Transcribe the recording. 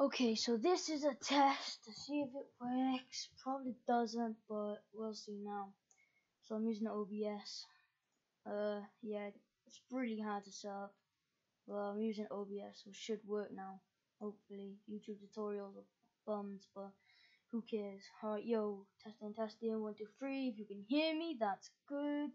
Okay, so this is a test to see if it works. Probably doesn't, but we'll see now. So I'm using OBS. Uh, yeah, it's really hard to set up. But I'm using OBS, so it should work now. Hopefully, YouTube tutorials are bums, but who cares? Alright, yo, testing, testing, one, two, three. If you can hear me, that's good.